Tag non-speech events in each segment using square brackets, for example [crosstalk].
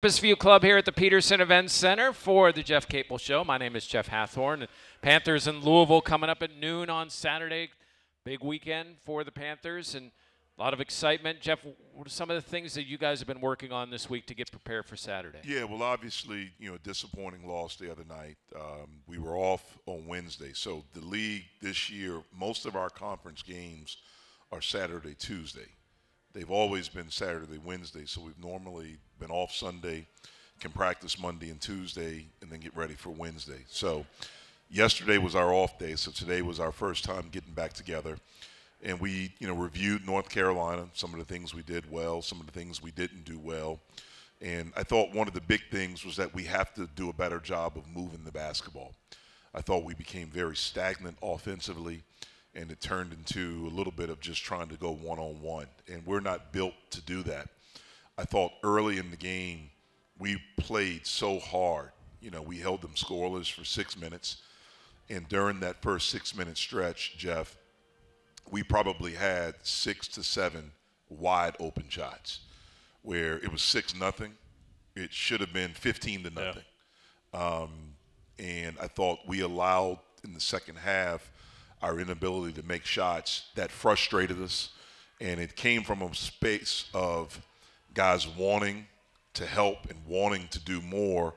Campus View Club here at the Peterson Events Center for the Jeff Capel Show. My name is Jeff Hathhorn. Panthers in Louisville coming up at noon on Saturday. Big weekend for the Panthers and a lot of excitement. Jeff, what are some of the things that you guys have been working on this week to get prepared for Saturday? Yeah, well, obviously, you know, disappointing loss the other night. Um, we were off on Wednesday, so the league this year, most of our conference games are Saturday, Tuesday. They've always been Saturday, Wednesday, so we've normally been off Sunday, can practice Monday and Tuesday, and then get ready for Wednesday. So yesterday was our off day, so today was our first time getting back together. And we, you know, reviewed North Carolina, some of the things we did well, some of the things we didn't do well. And I thought one of the big things was that we have to do a better job of moving the basketball. I thought we became very stagnant offensively and it turned into a little bit of just trying to go one on one. And we're not built to do that. I thought early in the game, we played so hard. You know, we held them scoreless for six minutes. And during that first six minute stretch, Jeff, we probably had six to seven wide open shots where it was six nothing. It should have been 15 to nothing. Yeah. Um, and I thought we allowed in the second half our inability to make shots that frustrated us. And it came from a space of guys wanting to help and wanting to do more,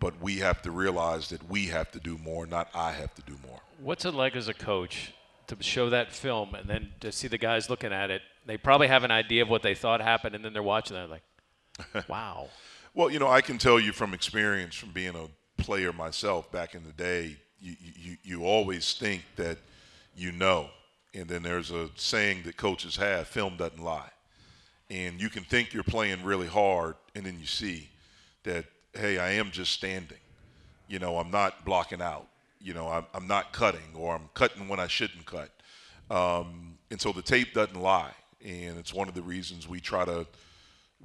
but we have to realize that we have to do more, not I have to do more. What's it like as a coach to show that film and then to see the guys looking at it? They probably have an idea of what they thought happened, and then they're watching that like, [laughs] wow. well, you know, I can tell you from experience, from being a player myself back in the day, you, you, you always think that you know. And then there's a saying that coaches have film doesn't lie. And you can think you're playing really hard, and then you see that, hey, I am just standing. You know, I'm not blocking out. You know, I'm, I'm not cutting, or I'm cutting when I shouldn't cut. Um, and so the tape doesn't lie. And it's one of the reasons we try to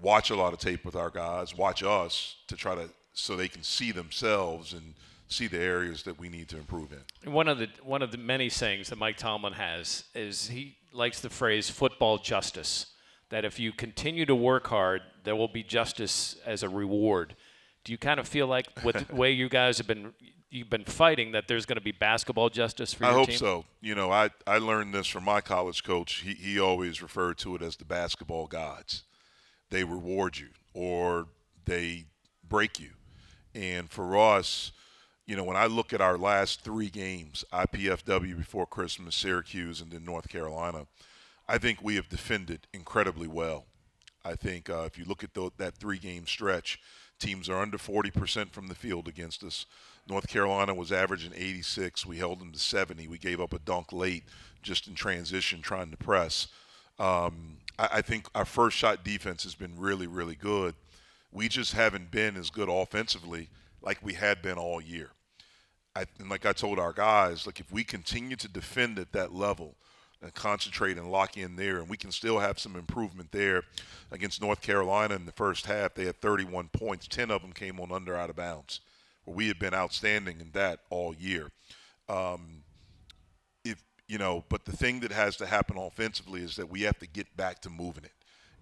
watch a lot of tape with our guys, watch us to try to so they can see themselves and – see the areas that we need to improve in. One of the one of the many sayings that Mike Tomlin has is he likes the phrase football justice. That if you continue to work hard, there will be justice as a reward. Do you kind of feel like with the [laughs] way you guys have been you've been fighting that there's going to be basketball justice for your I hope team? so. You know, I, I learned this from my college coach. He, he always referred to it as the basketball gods. They reward you or they break you. And for us, you know, when I look at our last three games, IPFW before Christmas, Syracuse, and then North Carolina, I think we have defended incredibly well. I think uh, if you look at the, that three game stretch, teams are under 40% from the field against us. North Carolina was averaging 86. We held them to 70. We gave up a dunk late just in transition trying to press. Um, I, I think our first shot defense has been really, really good. We just haven't been as good offensively like we had been all year. I, and like I told our guys, like if we continue to defend at that level and concentrate and lock in there, and we can still have some improvement there against North Carolina in the first half. They had 31 points, 10 of them came on under out of bounds, where we had been outstanding in that all year. Um, if you know, but the thing that has to happen offensively is that we have to get back to moving it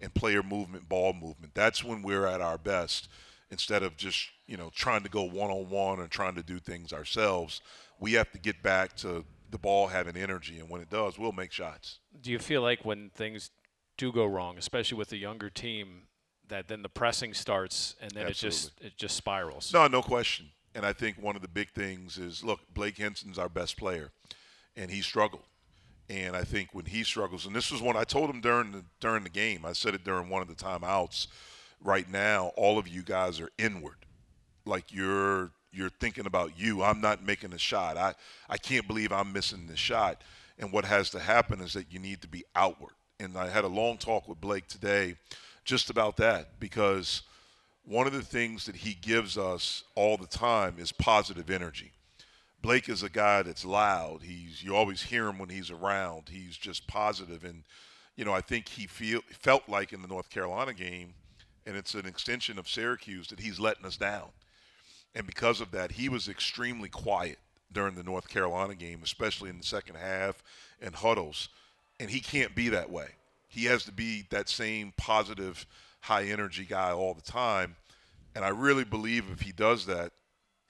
and player movement, ball movement. That's when we're at our best instead of just you know trying to go one on one and trying to do things ourselves. We have to get back to the ball having energy, and when it does, we'll make shots. Do you feel like when things do go wrong, especially with the younger team, that then the pressing starts and then Absolutely. it just it just spirals? No, no question. And I think one of the big things is look, Blake Hinson's our best player, and he struggled. And I think when he struggles, and this was one I told him during the during the game. I said it during one of the timeouts right now all of you guys are inward. Like you're you're thinking about you. I'm not making a shot. I i can't believe i'm missing this shot. And what has to happen is that you need to be outward. And i had a long talk with blake today just about that because one of the things that he gives us all the time is positive energy. Blake is a guy that's loud. He's you always hear him when he's around. He's just positive. And you know i think he feel felt like in the north carolina game and it's an extension of Syracuse that he's letting us down. And because of that, he was extremely quiet during the North Carolina game, especially in the second half and huddles. And he can't be that way. He has to be that same positive, high energy guy all the time. And I really believe if he does that,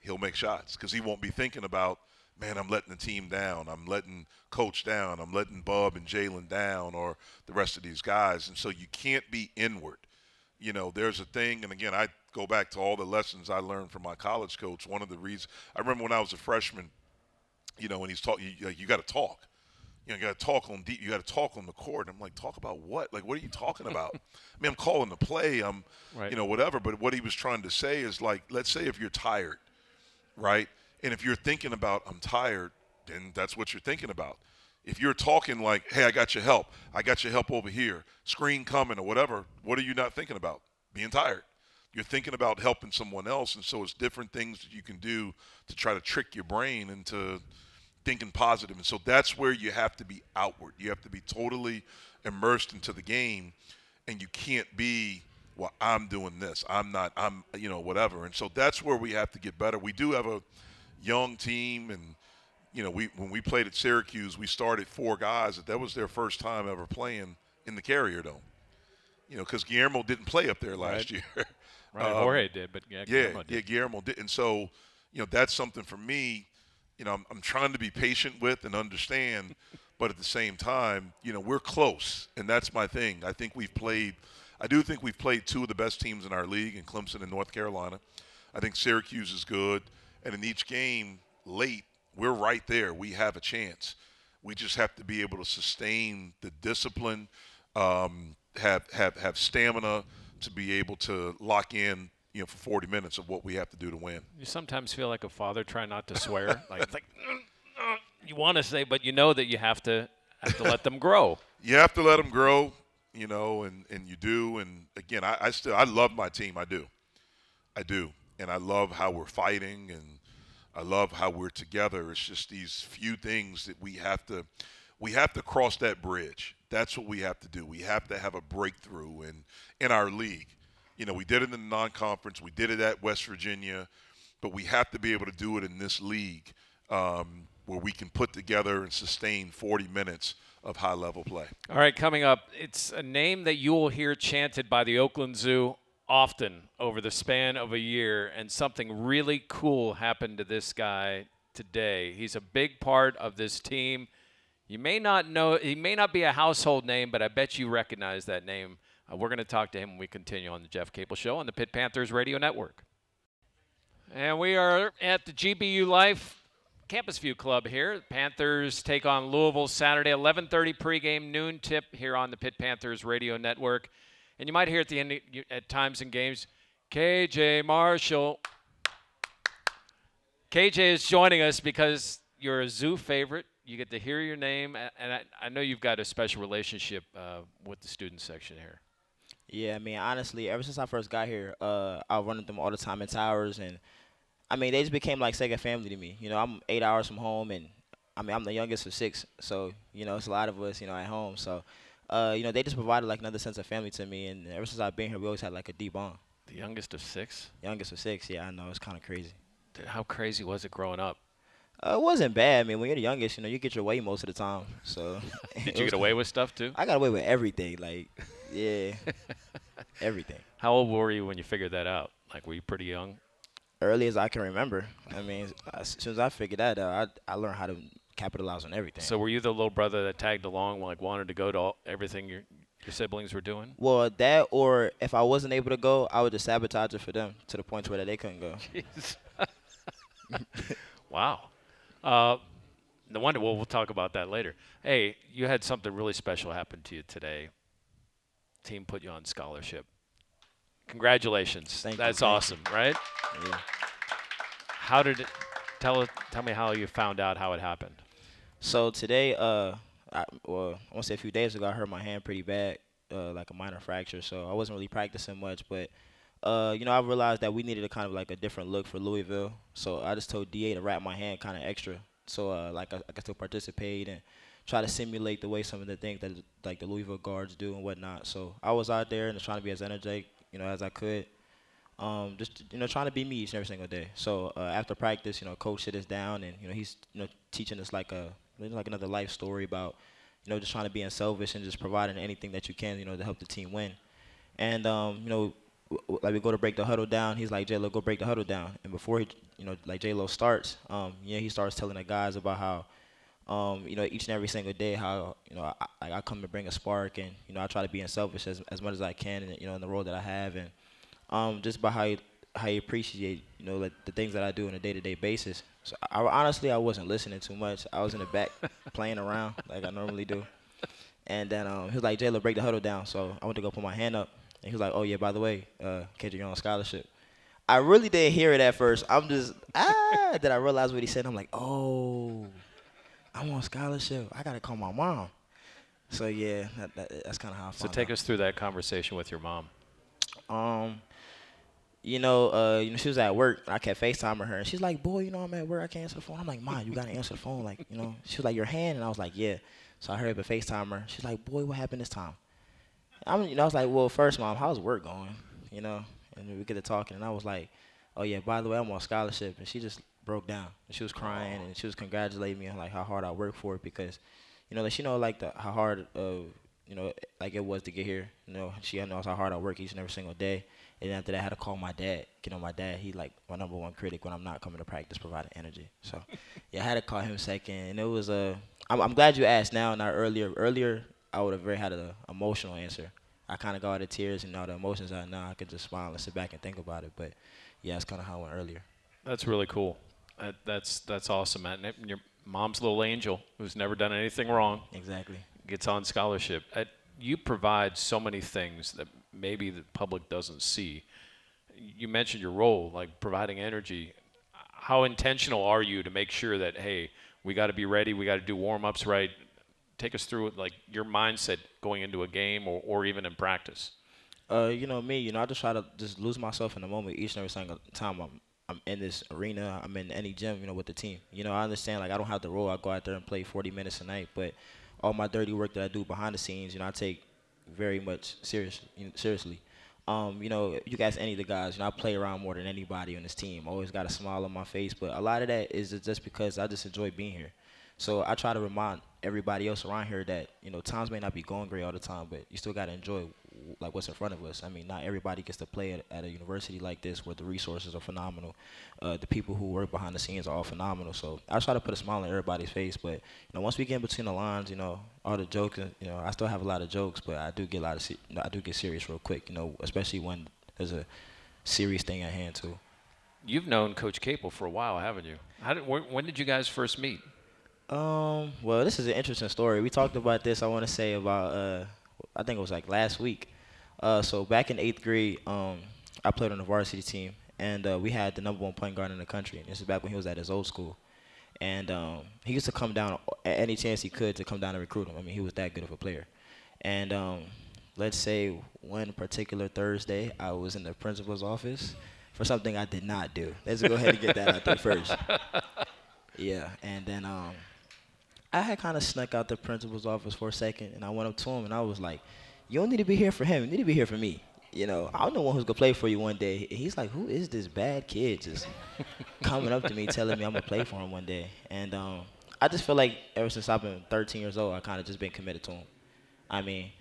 he'll make shots because he won't be thinking about, man, I'm letting the team down. I'm letting coach down. I'm letting Bub and Jaland down or the rest of these guys. And so you can't be inward. You know, there's a thing, and again, I go back to all the lessons I learned from my college coach. One of the reasons I remember when I was a freshman, you know, when he's talking, you, you got to talk you know, you got to talk on deep. You got to talk on the court. I'm like, talk about what? Like, what are you talking about? [laughs] I mean, I'm calling the play. I'm, right. you know, whatever. But what he was trying to say is like, let's say if you're tired, right? And if you're thinking about I'm tired, then that's what you're thinking about. If you're talking like, hey, I got your help. I got your help over here. Screen coming or whatever. What are you not thinking about? Being tired. You're thinking about helping someone else, and so it's different things that you can do to try to trick your brain into thinking positive. And so that's where you have to be outward. You have to be totally immersed into the game, and you can't be, well, I'm doing this. I'm not, I'm, you know, whatever. And so that's where we have to get better. We do have a young team, and, you know, we when we played at Syracuse, we started four guys. That that was their first time ever playing in the Carrier Dome. You know, because Guillermo didn't play up there last right. year. [laughs] right, um, Jorge did, but yeah, Guillermo yeah, did. yeah, Guillermo did. And so, you know, that's something for me you know, I'm, I'm trying to be patient with and understand, [laughs] but at the same time, you know, we're close, and that's my thing. I think we've played. I do think we've played two of the best teams in our league in Clemson and North Carolina. I think Syracuse is good, and in each game late, we're right there. We have a chance. We just have to be able to sustain the discipline, um, have have have stamina to be able to lock in you know, for 40 minutes of what we have to do to win. You sometimes feel like a father trying not to swear. [laughs] like it's like [clears throat] you want to say, but you know that you have to have to let them grow. [laughs] You have to let them grow, you know, and and you do. And again, I, I still I love my team. I do, I do, and I love how we're fighting, and I love how we're together. It's just these few things that we have to we have to cross that bridge. That's what we have to do. We have to have a breakthrough in in our league you know, we did it in the non-conference. We did it at West Virginia, but we have to be able to do it in this league um, where we can put together and sustain 40 minutes of high-level play. All right, coming up, it's a name that you will hear chanted by the Oakland Zoo often over the span of a year, and something really cool happened to this guy today. He's a big part of this team. You may not know, he may not be a household name, but I bet you recognize that name uh, we're going to talk to him when we continue on the Jeff Capel Show on the Pitt Panthers Radio Network. And we are at the GBU Life Campus View Club here. Panthers take on Louisville Saturday, 11:30 pregame, noon tip here on the Pitt Panthers Radio Network. And you might hear at the end at times in games, KJ Marshall. KJ is joining us because you're a zoo favorite. You get to hear your name, and I, I know you've got a special relationship uh, with the student section here. Yeah, I mean, honestly, ever since I first got here, uh, I run with them all the time in towers, and I mean, they just became like second family to me. You know, I'm eight hours from home, and I mean, I'm the youngest of six, so you know, it's a lot of us, you know, at home. So, uh, you know, they just provided like another sense of family to me, and ever since I've been here, we always had like a deep bond. The youngest of six. Youngest of six, yeah, I know it's kind of crazy. How crazy was it growing up? Uh, it wasn't bad. I mean, when you're the youngest, you know, you get your way most of the time. So. [laughs] [laughs] Did you get away with stuff too? I got away with everything. Like, yeah, [laughs] everything. How old were you when you figured that out? Like, were you pretty young? Early as I can remember. I mean, as soon as I figured that out, I, I learned how to capitalize on everything. So, were you the little brother that tagged along, like wanted to go to all, everything your your siblings were doing? Well, that or if I wasn't able to go, I would just sabotage it for them to the point where they couldn't go. [laughs] [laughs] wow. Uh, no wonder. Well, we'll talk about that later. Hey, you had something really special happen to you today. Team put you on scholarship. Congratulations. Thank That's you. awesome, right? Yeah. How did it? Tell tell me how you found out how it happened. So today, uh, I, well, I want to say a few days ago, I hurt my hand pretty bad, uh, like a minor fracture. So I wasn't really practicing much, but uh, you know, I realized that we needed a kind of like a different look for Louisville. So I just told DA to wrap my hand kind of extra, so uh, like I, I could still participate and try to simulate the way some of the things that like the Louisville guards do and whatnot. So I was out there and trying to be as energetic, you know, as I could. Um, just you know, trying to be me each and every single day. So uh, after practice, you know, coach sit us down and you know he's you know teaching us like a like another life story about you know just trying to be unselfish and just providing anything that you can, you know, to help the team win. And um, you know, like we go to break the huddle down. He's like, J Lo, go break the huddle down. And before he, you know, like J Lo starts, um, yeah, he starts telling the guys about how. Um, you know, each and every single day, how you know, I, I come to bring a spark, and you know, I try to be unselfish as as much as I can, and you know, in the role that I have, and um, just by how he, how you appreciate, you know, like the things that I do on a day-to-day basis. So I, honestly, I wasn't listening too much. I was in the back [laughs] playing around like I normally do. And then um, he was like, Jayla, break the huddle down. So I went to go put my hand up. And he was like, oh, yeah, by the way, uh, KJ, you're on scholarship. I really didn't hear it at first. I'm just, ah, [laughs] then I realized what he said. I'm like, oh, I'm on scholarship. I got to call my mom. So, yeah, that, that, that's kind of how I So take out. us through that conversation with your mom. Um, you know, uh, you know, she was at work. I kept FaceTiming her, and she's like, "Boy, you know, I'm at work. I can't answer the phone." I'm like, "Mom, you gotta answer the phone." Like, you know, she was like, "Your hand," and I was like, "Yeah." So I heard the FaceTime her. She's like, "Boy, what happened this time?" I'm, you know, I was like, "Well, first, mom, how's work going?" You know, and we get to talking, and I was like, "Oh yeah, by the way, I'm on scholarship," and she just broke down, and she was crying, and she was congratulating me on like how hard I worked for it because, you know, like she know like the how hard of you know like it was to get here. You know, she knows how hard I work each and every single day and after that, I had to call my dad. You know, my dad, he like my number one critic when I'm not coming to practice, providing energy. So, yeah, I had to call him second, and it was a. I'm, I'm glad you asked now, not earlier. Earlier, I would have very had an emotional answer. I kind of got the tears and all the emotions out. Now I could just smile and sit back and think about it. But yeah, that's kind of how it went earlier. That's really cool. That, that's that's awesome, Matt. And your mom's little angel who's never done anything wrong. Exactly. Gets on scholarship. you provide so many things that maybe the public doesn't see. You mentioned your role, like providing energy. How intentional are you to make sure that hey, we got to be ready, we got to do warm ups right? Take us through like your mindset going into a game or, or even in practice. Uh, you know me, you know I just try to just lose myself in the moment each and every single time I'm I'm in this arena, I'm in any gym, you know, with the team. You know, I understand like I don't have the role. I go out there and play 40 minutes a night, but all my dirty work that I do behind the scenes, you know, I take very much serious, you know, seriously. Um, you know, you guys, any of the guys, you know, I play around more than anybody on this team. Always got a smile on my face, but a lot of that is just because I just enjoy being here. So I try to remind everybody else around here that you know times may not be going great all the time, but you still got to enjoy like what's in front of us. I mean, not everybody gets to play at, at a university like this where the resources are phenomenal. Uh, the people who work behind the scenes are all phenomenal. So I try to put a smile on everybody's face. But you know, once we get in between the lines, you know, all the jokes, you know, I still have a lot of jokes, but I do get a lot of, I do get serious real quick. You know, especially when there's a serious thing at hand too. You've known Coach Capel for a while, haven't you? How did, when did you guys first meet? Um, well, this is an interesting story. We talked about this. I want to say about uh, I think it was like last week. Uh, so back in eighth grade, um, I played on the varsity team, and uh, we had the number one point guard in the country. And this is back when he was at his old school, and um, he used to come down at any chance he could to come down and recruit him. I mean, he was that good of a player. And um, let's say one particular Thursday, I was in the principal's office for something I did not do. Let's go ahead and get that out there first. [laughs] Yeah, and then um, I had kind of snuck out the principal's office for a second, and I went up to him and I was like, "You don't need to be here for him. You need to be here for me." You know, I'm the one who's gonna play for you one day. And he's like, "Who is this bad kid just [laughs] coming up to me, telling me I'm gonna play for him one day?" And um, I just feel like ever since I've been 13 years old, I kind of just been committed to him. I mean,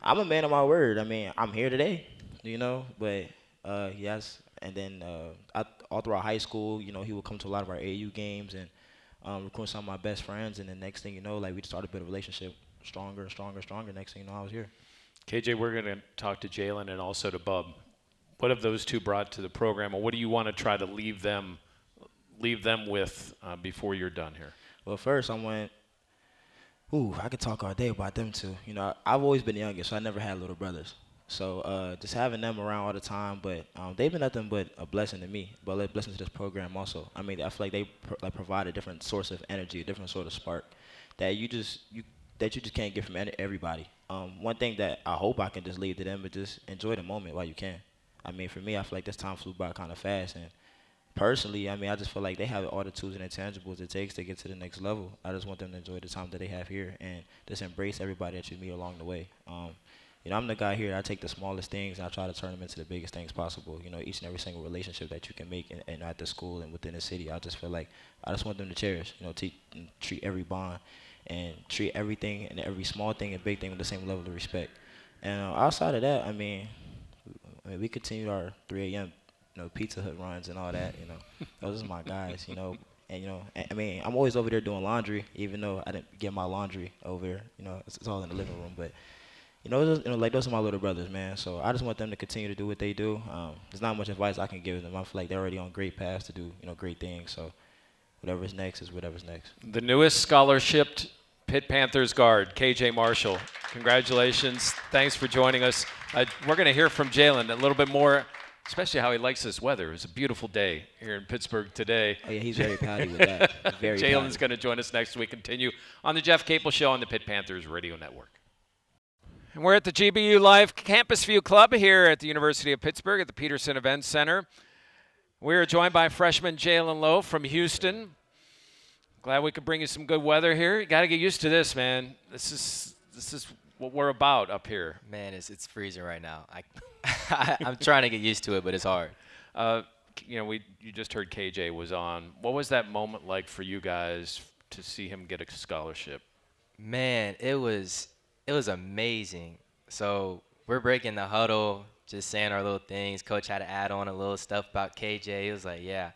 I'm a man of my word. I mean, I'm here today, you know. But uh, yes, and then uh, I, all throughout high school, you know, he would come to a lot of our AAU games and um, recruiting some of my best friends, and the next thing you know, like we just started to build a relationship stronger, and stronger, and stronger. Next thing you know, I was here. KJ, we're going to talk to Jaland and also to Bub. What have those two brought to the program, and what do you want to try to leave them leave them with uh, before you're done here? Well, first I went. Ooh, I could talk all day about them too. You know, I've always been the youngest, so I never had little brothers. So uh, just having them around all the time, but um, they've been nothing but a blessing to me, but a blessing to this program also. I mean, I feel like they pr- like provide a different source of energy, a different sort of spark that you just you that you just can't get from everybody. Um, one thing that I hope I can just leave to them is just enjoy the moment while you can. I mean, for me, I feel like this time flew by kind of fast, and personally, I mean, I just feel like they have all the tools and intangibles it takes to get to the next level. I just want them to enjoy the time that they have here and just embrace everybody that you meet along the way. Um, you know, I'm the guy here. I take the smallest things and I try to turn them into the biggest things possible. You know, each and every single relationship that you can make and, and at the school and within the city, I just feel like I just want them to cherish. You know, treat every bond and treat everything and every small thing and big thing with the same level of respect. And uh, outside of that, I mean, I mean, we continued our 3 a.m. you know Pizza Hut runs and all that. You know, those are my guys. You know, and you know, I mean, I'm always over there doing laundry, even though I didn't get my laundry over. You know, it's, it's all in the living room, but. You know, those, you know, like those are my little brothers, man. So I just want them to continue to do what they do. Um, there's not much advice I can give them. I feel like they're already on great paths to do, you know, great things. So whatever's next is whatever's next. The newest scholarship Pitt Panthers guard, KJ Marshall. Congratulations. Thanks for joining us. Uh, we're going to hear from Jaland a little bit more, especially how he likes this weather. It's a beautiful day here in Pittsburgh today. Oh, yeah, he's very pouty with that. [laughs] Very Jaland's going to join us next week. Continue on the Jeff Capel Show on the Pitt Panthers Radio Network. And we're at the GBU Life Campus View Club here at the University of Pittsburgh at the Peterson Event Center. We are joined by freshman Jaland Lowe from Houston. Glad we could bring you some good weather here. You got to get used to this, man. This is this is what we're about up here. Man, it's it's freezing right now. I, [laughs] I'm trying to get used to it, but it's hard. Uh, you know, we you just heard KJ was on. What was that moment like for you guys to see him get a scholarship? Man, it was it was amazing. So we're breaking the huddle, just saying our little things. Coach had to add on a little stuff about KJ. He was like, "Yeah,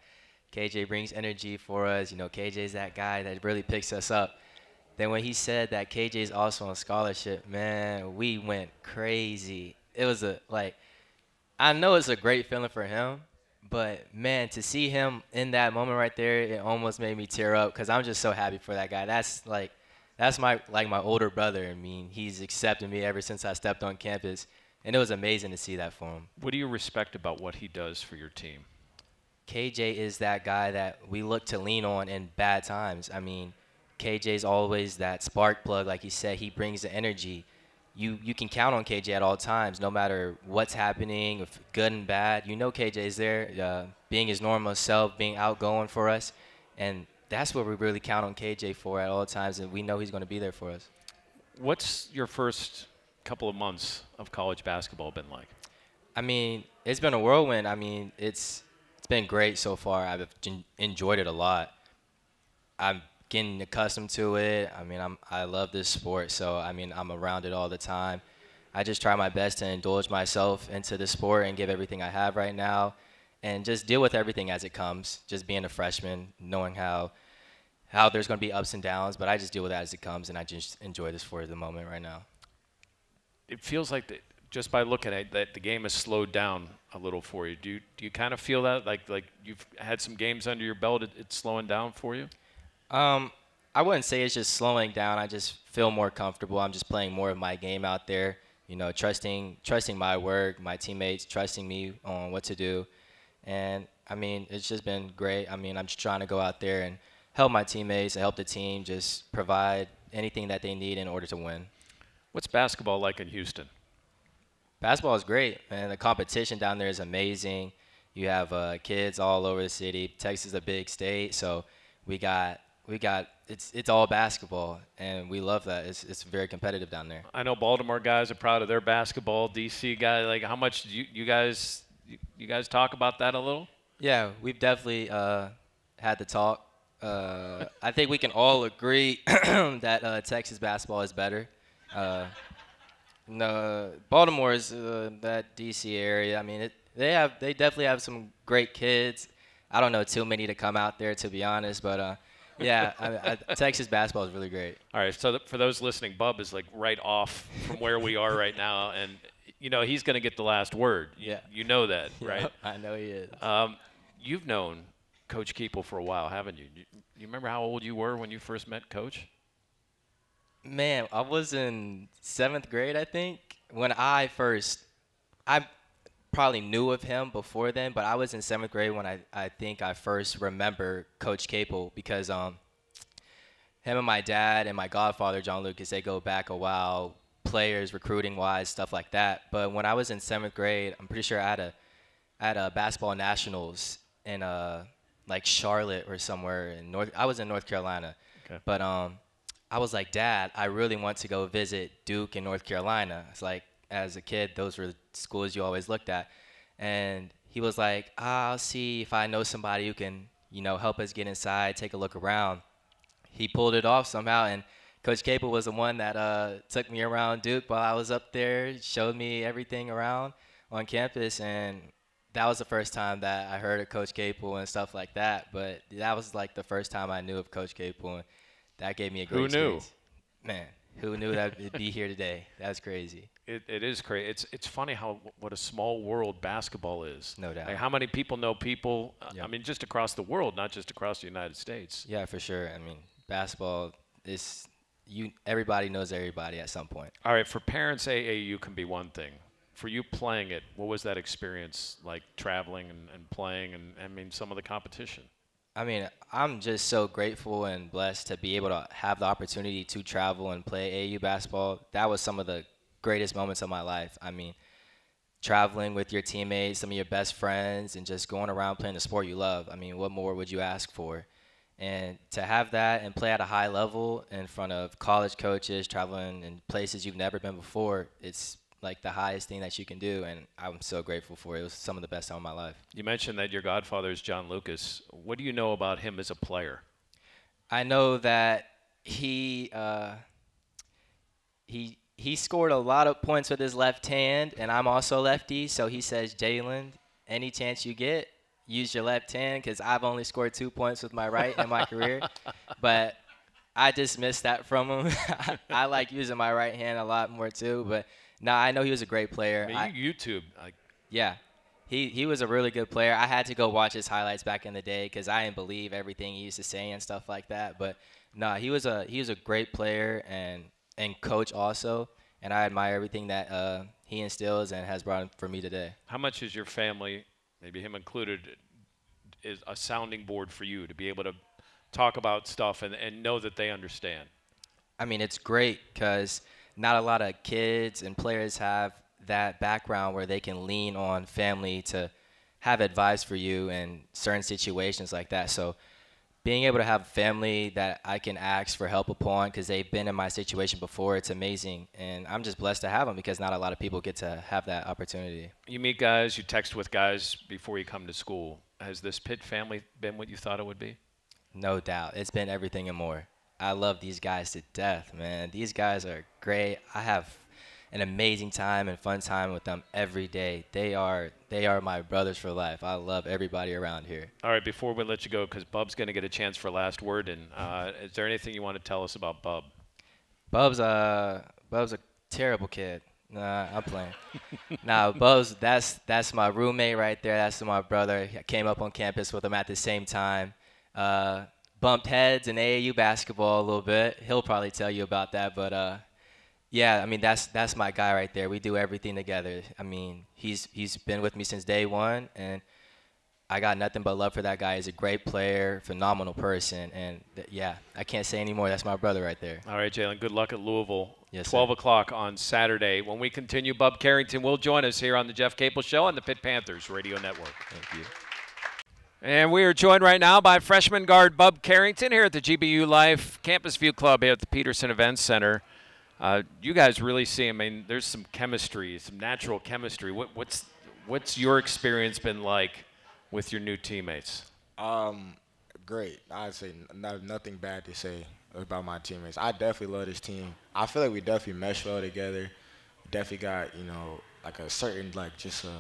KJ brings energy for us. You know, KJ's that guy that really picks us up." Then when he said that KJ's also on scholarship, man, we went crazy. It was a like, I know it's a great feeling for him, but man, to see him in that moment right there, it almost made me tear up because I'm just so happy for that guy. That's like that's my like my older brother. I mean, he's accepted me ever since I stepped on campus, and it was amazing to see that for him. What do you respect about what he does for your team? KJ is that guy that we look to lean on in bad times. I mean, KJ's always that spark plug, like he said. He brings the energy. You you can count on KJ at all times, no matter what's happening, if good and bad. You know KJ is there, uh, being his normal self, being outgoing for us, and that's what we really count on KJ for at all times, and we know he's going to be there for us. What's your first couple of months of college basketball been like? I mean, it's been a whirlwind. I mean, it's it's been great so far. I've enjoyed it a lot. I'm getting accustomed to it. I mean, I'm I love this sport, so I mean, I'm around it all the time. I just try my best to indulge myself into the sport and give everything I have right now and just deal with everything as it comes. Just being a freshman, knowing how how there's going to be ups and downs, but I just deal with that as it comes, and I just enjoy this for the moment right now. It feels like just by looking at it, that the game has slowed down a little for you. Do you do you kind of feel that like like you've had some games under your belt, it, it's slowing down for you? Um, I wouldn't say it's just slowing down. I just feel more comfortable. I'm just playing more of my game out there. You know, trusting trusting my work, my teammates, trusting me on what to do, and I mean, it's just been great. I mean, I'm just trying to go out there and help my teammates and help the team just provide anything that they need in order to win. What's basketball like in Houston? Basketball is great, and the competition down there is amazing. You have uh, kids all over the city. Texas is a big state, so we got we got it's it's all basketball, and we love that. It's it's very competitive down there. I know Baltimore guys are proud of their basketball. DC guys, like how much you you guys you, you guys talk about that a little? Yeah, we've definitely uh, had the talk. Uh, I think we can all agree [clears throat] that uh, Texas basketball is better. Uh, no, Baltimore is uh, that DC area. I mean, it, they have they definitely have some great kids. I don't know too many to come out there to be honest, but uh, yeah, I, I, Texas basketball is really great. All right, so th- for those listening, Bub is like right off from where we are right now, and you know he's going to get the last word. Yeah, you know that, [laughs] right? I know he is. Um, you've known Coach Capel for a while, haven't you? you? You remember how old you were when you first met Coach? Man, I was in seventh grade, I think, when I first. I probably knew of him before then, but I was in seventh grade when I, I think I first remember Coach Capel because um, him and my dad and my godfather John Lucas they go back a while, players recruiting wise, stuff like that. But when I was in seventh grade, I'm pretty sure I had a I had a basketball nationals in uh like Charlotte or somewhere in North. I was in North Carolina, okay. but um, I was like, Dad, I really want to go visit Duke in North Carolina. It's like as a kid, those were the schools you always looked at, and he was like, I'll see if I know somebody who can, you know, help us get inside, take a look around. He pulled it off somehow, and Coach Capel was the one that uh, took me around Duke while I was up there, showed me everything around on campus, and that was the first time that I heard of Coach Capel and stuff like that. But that was like the first time I knew of Coach Capel, and that gave me a great Who knew? experience. Man, who knew that would be here today? That's crazy. It, it is crazy. It's it's funny how what a small world basketball is. No doubt. Like how many people know people? uh, I mean, just across the world, not just across the United States. Yeah, for sure. I mean, basketball is you. Everybody knows everybody at some point. All right, for parents, AAU can be one thing. For you playing it, what was that experience like traveling and, and playing and I mean some of the competition? I mean, I'm just so grateful and blessed to be able to have the opportunity to travel and play AAU basketball. That was some of the greatest moments of my life. I mean, traveling with your teammates, some of your best friends, and just going around playing the sport you love. I mean, what more would you ask for? And to have that and play at a high level in front of college coaches, traveling in places you've never been before, it's like the highest thing that you can do. And I'm so grateful for it. It was some of the best time of my life. You mentioned that your godfather is John Lucas. What do you know about him as a player? I know that he uh, he he scored a lot of points with his left hand, and I'm also lefty. So he says, Jaland, any chance you get, use your left hand, because I've only scored two points with my right in my career. [laughs] But I dismissed that from him. [laughs] I like using my right hand a lot more too. But no, I know he was a great player. I mean, you YouTube, like, yeah. He, he was a really good player. I had to go watch his highlights back in the day because I didn't believe everything he used to say and stuff like that. But no, he was a he was a great player and and coach also. And I admire everything that uh, he instills and has brought for me today. how much is your family, maybe him included, is a sounding board for you to be able to talk about stuff and, and know that they understand? I mean, it's great because not a lot of kids and players have that background where they can lean on family to have advice for you in certain situations like that. So, being able to have family that I can ask for help upon because they've been in my situation before, it's amazing. And I'm just blessed to have them because not a lot of people get to have that opportunity. You meet guys, you text with guys before you come to school. Has this Pitt family been what you thought it would be? No doubt. It's been everything and more. I love these guys to death, man. These guys are great. I have an amazing time and fun time with them every day. They are they are my brothers for life. I love everybody around here. All right, before we let you go, because Bub's going to get a chance for last word, and uh, is there anything you want to tell us about Bub? Bub's a Bub's a terrible kid. Nah, I'm playing. [laughs] nah, Bub's that's that's my roommate right there. That's my brother. I came up on campus with him at the same time. Uh, bumped heads in AAU basketball a little bit. He'll probably tell you about that, but uh, yeah, I mean that's that's my guy right there. We do everything together. I mean, he's he's been with me since day one, and I got nothing but love for that guy. He's a great player, phenomenal person, and th- yeah, I can't say anymore. That's my brother right there. All right, Jaland, good luck at Louisville. Yes, 12 sir. o'clock on Saturday. When we continue, Bub Carrington will join us here on the Jeff Capel Show on the Pitt Panthers Radio Network. Thank you. And we are joined right now by freshman guard Bub Carrington here at the GBU Life Campus View Club here at the Peterson Events Center. Uh, you guys really see, I mean, there's some chemistry, some natural chemistry. What, what's, what's your experience been like with your new teammates? Um, great. I'd say nothing bad to say about my teammates. I definitely love this team. I feel like we definitely mesh well together. Definitely got you know like a certain like just a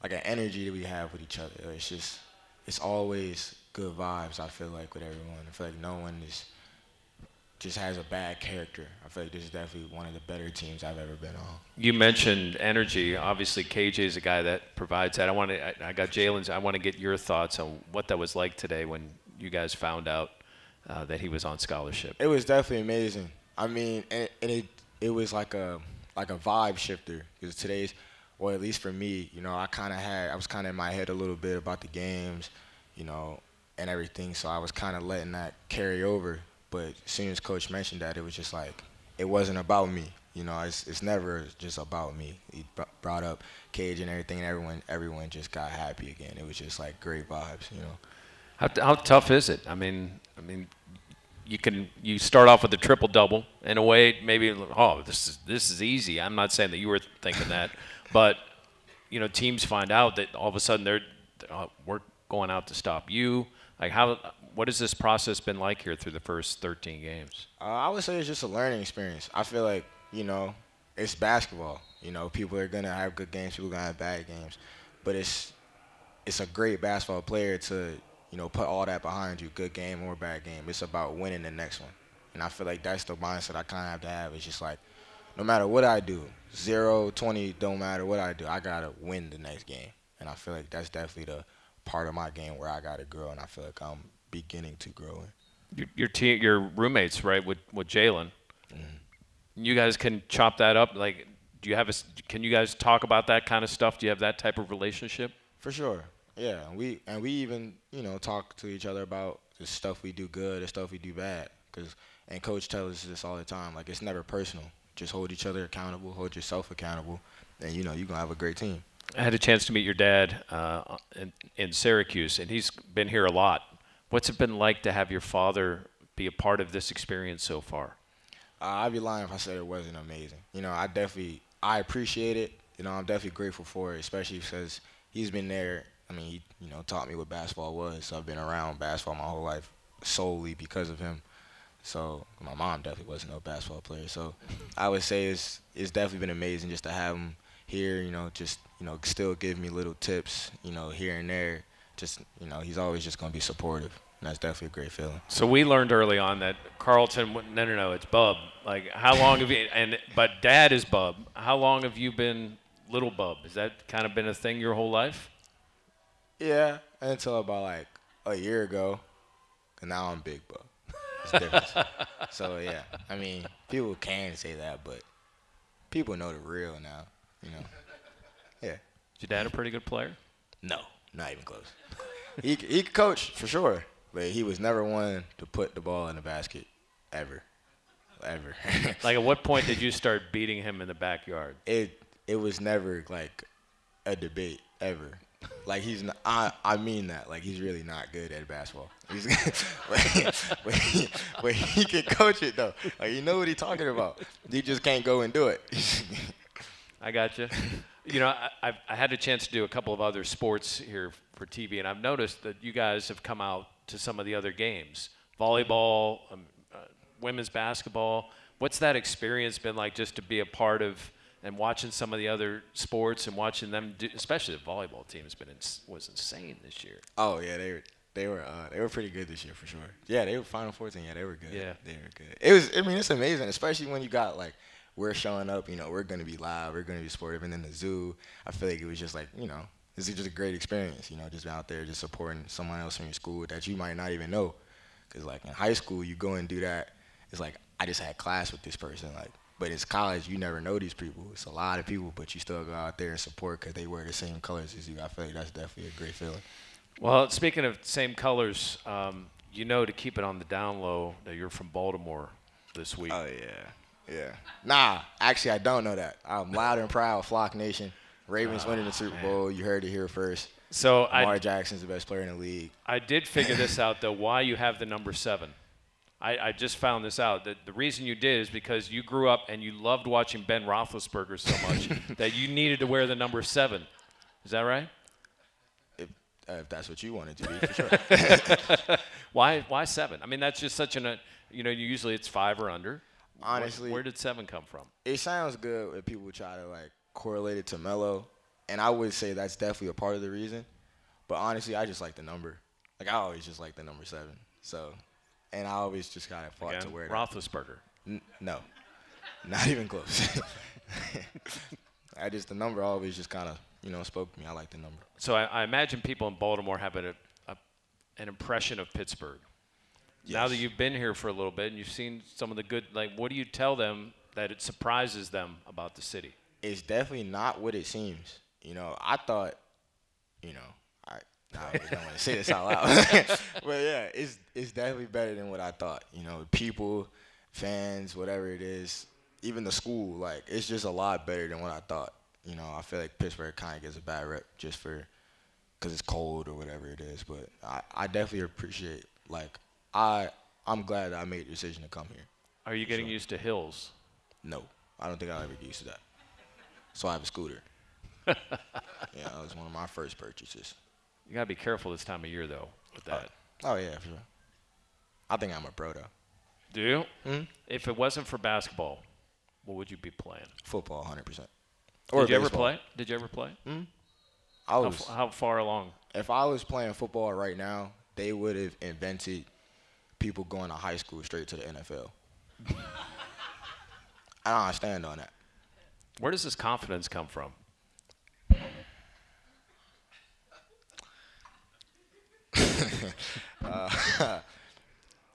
like an energy that we have with each other. It's just it's always good vibes. I feel like with everyone. I feel like no one is just has a bad character. I feel like this is definitely one of the better teams I've ever been on. You mentioned energy. Obviously, KJ is a guy that provides that. I want to. I, I got Jaland's. I want to get your thoughts on what that was like today when you guys found out uh, that he was on scholarship. It was definitely amazing. I mean, and, and it it was like a like a vibe shifter because today's, well, at least for me, you know, I kind of had I was kind of in my head a little bit about the games, you know, and everything. So I was kind of letting that carry over. But as soon as coach mentioned that, it was just like it wasn't about me. You know, it's it's never just about me. He br- brought up KJ and everything, and everyone everyone just got happy again. It was just like great vibes. You know. How, how tough is it? I mean, I mean, you can you start off with a triple double in a way. Maybe oh, this is this is easy. I'm not saying that you were thinking that, but you know, teams find out that all of a sudden they're uh, we're going out to stop you. Like how what has this process been like here through the first 13 games? Uh, I would say it's just a learning experience. I feel like you know it's basketball. You know, people are gonna have good games, people are gonna have bad games, but it's it's a great basketball player to you know put all that behind you, good game or bad game. It's about winning the next one, and I feel like that's the mindset I kind of have to have. It's just like no matter what I do, zero, 20, don't matter what I do, I gotta win the next game, and I feel like that's definitely the part of my game where I gotta grow, and I feel like I'm beginning to grow. Your your, team, your roommates, right, with with Jaland. Mm-hmm. You guys can chop that up. Like, do you have a, Can you guys talk about that kind of stuff? Do you have that type of relationship? For sure. Yeah, and we and we even you know talk to each other about the stuff we do good, the stuff we do bad. Cause and coach tells us this all the time. Like it's never personal. Just hold each other accountable, hold yourself accountable, and you know you're gonna have a great team. I had a chance to meet your dad uh, in, in Syracuse, and he's been here a lot. What's it been like to have your father be a part of this experience so far? Uh, I'd be lying if I said it wasn't amazing. You know, I definitely I appreciate it. You know, I'm definitely grateful for it, especially because he's been there. I mean, he you know taught me what basketball was. So I've been around basketball my whole life solely because of him. So my mom definitely wasn't a basketball player. So I would say it's it's definitely been amazing just to have him here. You know, just you know still give me little tips. You know, here and there. Just you know, he's always just gonna be supportive. And that's definitely a great feeling. So we learned early on that Carlton. wouldn't- No, no, no. It's Bub. Like, how long have you? And but Dad is Bub. How long have you been little Bub? Has that kind of been a thing your whole life? Yeah, until about like a year ago, and now I'm Big Bub. It's different. so yeah, I mean, people can say that, but people know the real now. You know. Yeah. Is your dad a pretty good player? No, not even close. he he could coach for sure, but he was never one to put the ball in the basket ever, ever. [laughs] Like, at what point did you start beating him in the backyard? it it was never like a debate ever. Like he's not, I I mean that like he's really not good at basketball. He's [laughs] but, he, but, he, but he can coach it though. Like you know what he's talking about. He just can't go and do it. [laughs] I got you. You know, I, I've, I had a chance to do a couple of other sports here for TV, and I've noticed that you guys have come out to some of the other games volleyball, um, uh, women's basketball. What's that experience been like just to be a part of and watching some of the other sports and watching them, do, especially the volleyball team has been ins- was insane this year. oh yeah, they were they were uh, they were pretty good this year for sure. Yeah, they were Final Fourteen. Yeah, they were good. Yeah. they were good. It was. I mean, it's amazing, especially when you got like we're showing up. You know, we're gonna be live. We're gonna be sportive, and then the zoo. I feel like it was just like you know, this is just a great experience. You know, just out there, just supporting someone else from your school that you might not even know. Cause like in high school, you go and do that. It's like I just had class with this person. Like, but it's college. You never know these people. It's a lot of people, but you still go out there and support because they wear the same colors as you. I feel like that's definitely a great feeling. Well, speaking of same colors, um, you know to keep it on the down low that you're from Baltimore this week. Oh yeah, yeah. Nah, actually, I don't know that. I'm loud and proud, Flock Nation. Ravens winning the Super Bowl. You heard it here first. so Lamar I, Jackson's the best player in the league. I did figure this out though. Why you have the number seven? I, I just found this out. That the reason you did is because you grew up and you loved watching Ben Roethlisberger so much [laughs] that you needed to wear the number seven. Is that right? If, uh, if that's what you wanted to be, for sure. [laughs] Why why seven? I mean, that's just such an uh, you know usually it's five or under. Honestly- where did seven come from? it sounds good when people try to like correlate it to Melo, and I would say that's definitely a part of the reason. But honestly, I just like the number. Like I always just like the number seven. So, and I always just kind of fought Again, to wear that. Roethlisberger. N- no, [laughs] not even close. [laughs] I just the number always just kind of you know spoke to me. I like the number. So I, I imagine people in Baltimore have a, a, an impression of Pittsburgh. Now that you've been here for a little bit and you've seen some of the good, like, what do you tell them that it surprises them about the city? it's definitely not what it seems. You know, I thought, you know, I, I [laughs] don't want to say this out loud, [laughs] but yeah, it's it's definitely better than what I thought. You know, people, fans, whatever it is, even the school, like it's just a lot better than what I thought. You know, I feel like Pittsburgh kind of gets a bad rep just for because it's cold or whatever it is, but I, I definitely appreciate like I I'm glad that I made the decision to come here. Are you getting Sure. used to hills? No, I don't think I'll ever get used to that. So I have a scooter. [laughs] yeah, that was one of my first purchases. You gotta be careful this time of year, though, with that. Oh yeah, for sure. I think I'm a pro though. Do you? Mhm. If it wasn't for basketball, what would you be playing? Football, 100. percent Did you ever play? Did you ever play? I How, was. f- how far along? if I was playing football right now, they would have invented people going to high school straight to the NFL. [laughs] I don't understand on that. Where does this confidence come from? [laughs] [laughs] I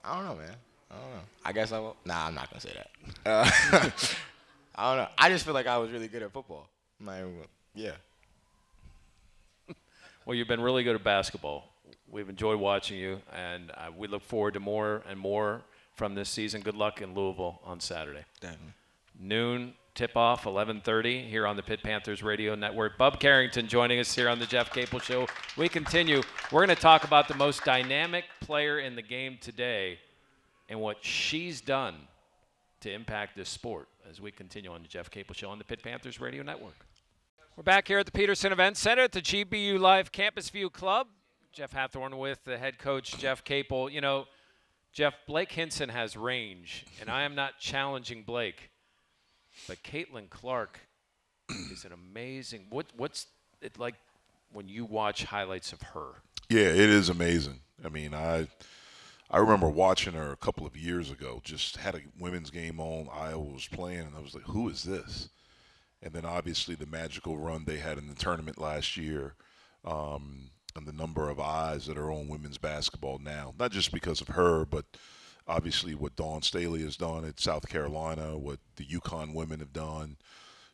don't know, man. I don't know. I guess I will. Nah, I'm not gonna say that. Uh, [laughs] I don't know. I just feel like I was really good at football. I'm not even gonna- yeah. Well, you've been really good at basketball. We've enjoyed watching you, and uh, we look forward to more and more from this season. Good luck in Louisville on Saturday. Definitely. Noon tip-off, 11:30 here on the Pitt Panthers Radio Network. Bub Carrington joining us here on the Jeff Capel Show. We continue. We're going to talk about the most dynamic player in the game today and what she's done to impact this sport as we continue on the Jeff Capel Show on the Pit Panthers Radio Network. We're back here at the Petersen Event Center at the GBU Life Campus View Club. Jeff Hathorn with the head coach Jeff Capel. You know, Jeff Blake Hinson has range, and I am not challenging Blake, but Caitlin Clark is an amazing. What what's it like when you watch highlights of her? Yeah, it is amazing. I mean, I I remember watching her a couple of years ago. Just had a women's game on. Iowa was playing, and I was like, "Who is this?" And then obviously the magical run they had in the tournament last year, um, and the number of eyes that are on women's basketball now. Not just because of her, but obviously what Dawn Staley has done at South Carolina, what the UConn women have done.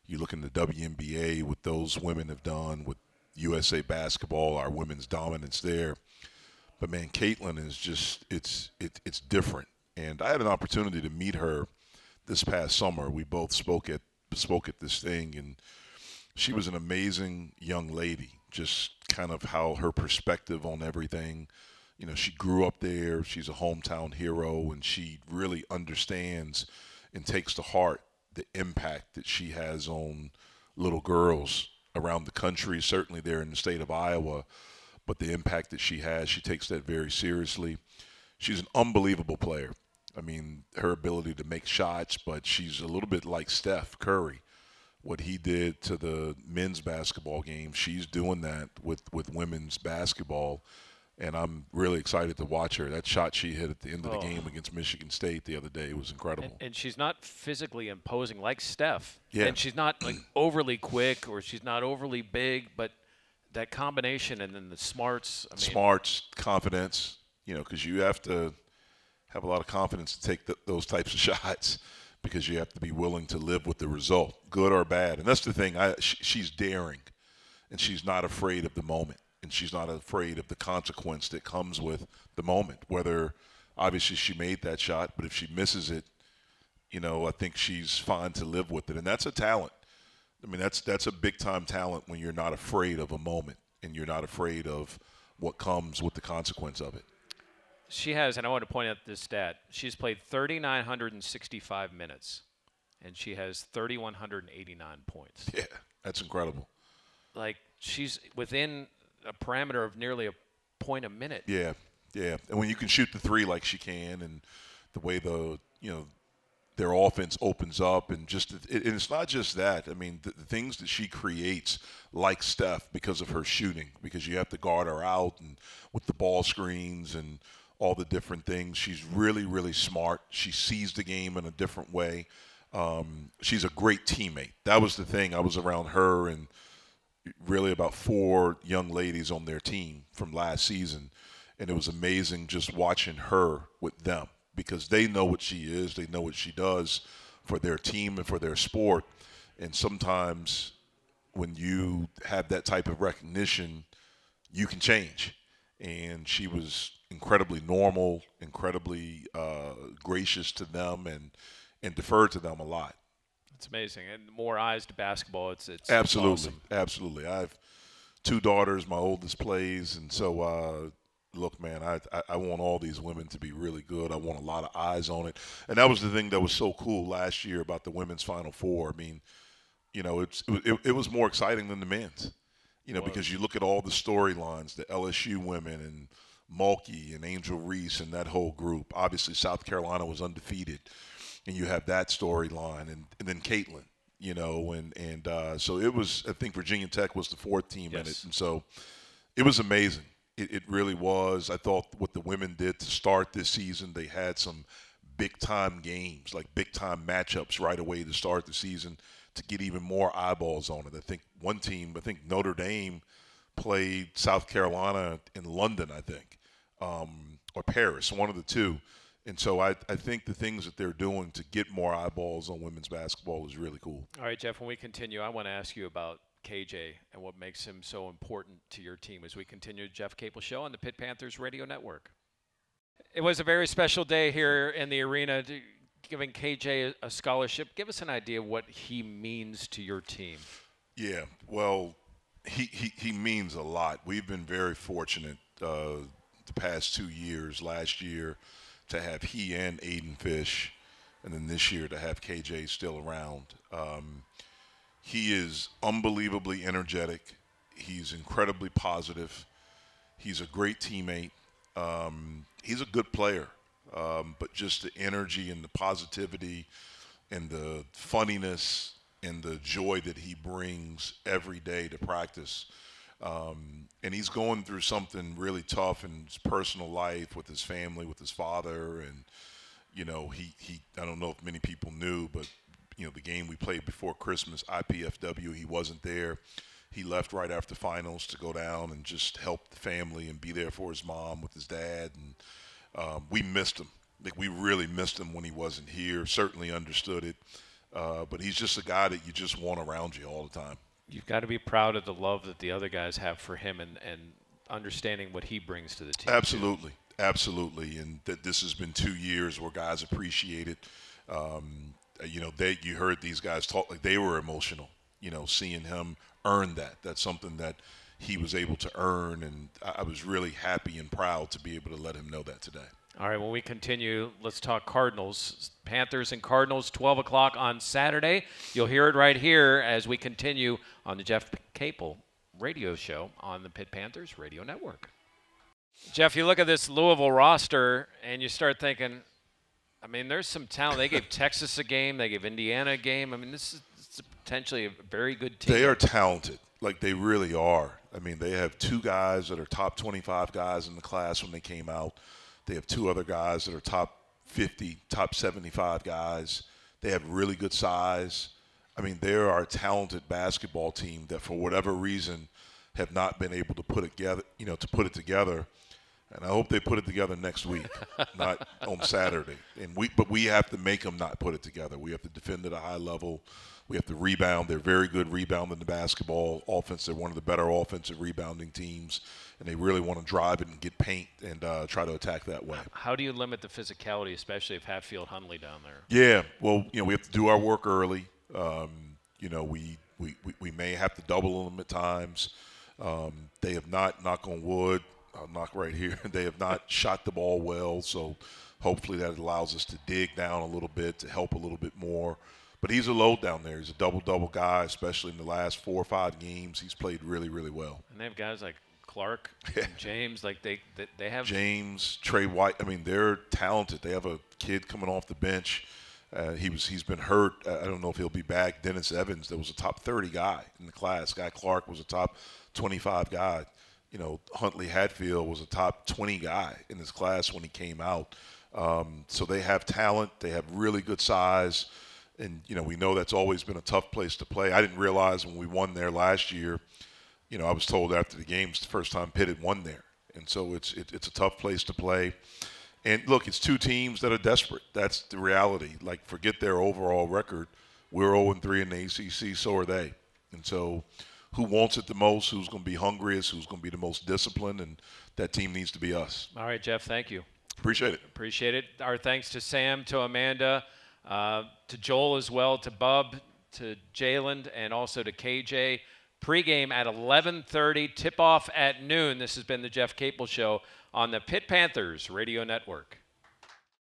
You look in the WNBA, what those women have done with USA basketball, our women's dominance there. But man, Caitlin is just it's it, it's different. And I had an opportunity to meet her this past summer. We both spoke at spoke at this thing, and she was an amazing young lady. Just kind of how her perspective on everything. You know, she grew up there. She's a hometown hero, and she really understands and takes to heart the impact that she has on little girls around the country. Certainly there in the state of Iowa, but the impact that she has, she takes that very seriously. She's an unbelievable player. I mean, her ability to make shots, but she's a little bit like Steph Curry. What he did to the men's basketball game, she's doing that with, with women's basketball. And I'm really excited to watch her. That shot she hit at the end of the Oh. game against Michigan State the other day was incredible. And, and she's not physically imposing like Steph. Yeah. And she's not like [clears throat] overly quick or she's not overly big, but that combination and then the smarts. I mean, smarts, confidence, you know, because you have to have a lot of confidence to take th- those types of [laughs] shots because you have to be willing to live with the result, good or bad. And that's the thing. I, sh- she's daring, and she's not afraid of the moment, and she's not afraid of the consequence that comes with the moment. Whether obviously she made that shot, but if she misses it, you know, I think she's fine to live with it, and that's a talent. I mean, that's that's a big time talent when you're not afraid of a moment and you're not afraid of what comes with the consequence of it. She has, and I want to point out this stat. She's played 3,965 minutes, and she has 3,189 points. Yeah, that's incredible. Like she's within a parameter of nearly a point a minute. Yeah, yeah. And when you can shoot the three like she can, and the way the you know their offense opens up, and just it, and it's not just that. I mean, the, the things that she creates, like Steph, because of her shooting, because you have to guard her out, and with the ball screens and all the different things. She's really, really smart. She sees the game in a different way. Um, she's a great teammate. That was the thing. I was around her and really about four young ladies on their team from last season, and it was amazing just watching her with them because they know what she is, they know what she does for their team and for their sport, and sometimes when you have that type of recognition, you can change. And she was incredibly normal, incredibly uh, gracious to them, and and deferred to them a lot. It's amazing, and more eyes to basketball. It's it's Absolutely, awesome. absolutely. I have two daughters. My oldest plays, and so uh, look, man, I, I I want all these women to be really good. I want a lot of eyes on it, and that was the thing that was so cool last year about the women's Final Four. I mean, you know, it's it, it was more exciting than the men's. You know, because you look at all the storylines, the LSU women and Mulkey and Angel Reese and that whole group. Obviously, South Carolina was undefeated and you have that storyline, and, and then Caitlin, you know, and and uh, so it was. I think Virginia Tech was the fourth team in it, and so it was amazing. It, it really was. I thought what the women did to start this season, they had some big time games, like big time matchups right away to start the season to get even more eyeballs on it. I think one team, I think Notre Dame played South Carolina in London, I think, um, or Paris, one of the two. And so I, I think the things that they're doing to get more eyeballs on women's basketball is really cool. All right, Jeff, when we continue, I want to ask you about KJ and what makes him so important to your team as we continue the Jeff Capel Show on the Pitt Panthers Radio Network. It was a very special day here in the arena, giving KJ a, a scholarship. Give us an idea of what he means to your team. Yeah, well, he, he, he means a lot. We've been very fortunate uh, the past two years, last year, to have he and Aiden Fish, and then this year to have KJ still around. Um, he is unbelievably energetic. He's incredibly positive. He's a great teammate. Um, he's a good player, um, but just the energy and the positivity and the funniness and the joy that he brings every day to practice. Um, and he's going through something really tough in his personal life with his family, with his father, and you know he he. I don't know if many people knew, but you know the game we played before Christmas, IPFW, he wasn't there. He left right after finals to go down and just help the family and be there for his mom with his dad, and um, we missed him. Like we really missed him when he wasn't here. Certainly understood it, uh, but he's just a guy that you just want around you all the time. You've got to be proud of the love that the other guys have for him and, and understanding what he brings to the team. too. Absolutely, absolutely, and that this has been two years where guys appreciate it. Um, you know, they you heard these guys talk like they were emotional. You know, seeing him earn that. That's something that he was able to earn, and I was really happy and proud to be able to let him know that today. All right, when we continue, let's talk Cardinals. Panthers and Cardinals, 12 o'clock on Saturday. You'll hear it right here as we continue on the Jeff Capel radio show on the Pitt Panthers Radio Network. Jeff, you look at this Louisville roster and you start thinking, I mean, there's some talent. They gave [laughs] Texas a game, they gave Indiana a game. I mean, this is, this is potentially a very good team. They are talented, like they really are. I mean, they have two guys that are top 25 guys in the class when they came out. They have two other guys that are top 50, top 75 guys. They have really good size. I mean, they are a talented basketball team that, for whatever reason, have not been able to put it together. You know, to put it together. And I hope they put it together next week, [laughs] not on Saturday. And we, but we have to make them not put it together. We have to defend at a high level. We have to rebound. They're very good rebounding the basketball offense. They're one of the better offensive rebounding teams, and they really want to drive it and get paint and uh, try to attack that way. How do you limit the physicality, especially if Hatfield Hunley down there? Yeah, well, you know, we have to do our work early. Um, you know, we, we, we, we may have to double them at times. Um, they have not, knock on wood, I'll knock right here, [laughs] they have not shot the ball well. So hopefully that allows us to dig down a little bit, to help a little bit more. But he's a load down there. He's a double double guy, especially in the last four or five games. He's played really, really well. And they have guys like Clark, and [laughs] James, like they they, they have James, Tre White. I mean, they're talented. They have a kid coming off the bench. Uh, he was he's been hurt. Uh, I don't know if he'll be back. Dennis Evans, that was a top 30 guy in the class. Skyy Clark was a top 25 guy. You know, Huntley Hatfield was a top 20 guy in his class when he came out. Um, so they have talent. They have really good size, and you know we know that's always been a tough place to play. I didn't realize when we won there last year. You know, I was told after the games the first time Pitt had won there, and so it's it, it's a tough place to play. And look, it's two teams that are desperate. That's the reality. Like, forget their overall record. We're 0 3 in the ACC, so are they. And so, who wants it the most? Who's going to be hungriest? Who's going to be the most disciplined? And that team needs to be us. All right, Jeff, thank you. Appreciate it. Appreciate it. Our thanks to Sam, to Amanda, uh, to Joel as well, to Bub, to Jaland, and also to KJ. Pregame at 11:30, tip-off at noon. This has been the Jeff Capel Show on the Pitt Panthers Radio Network.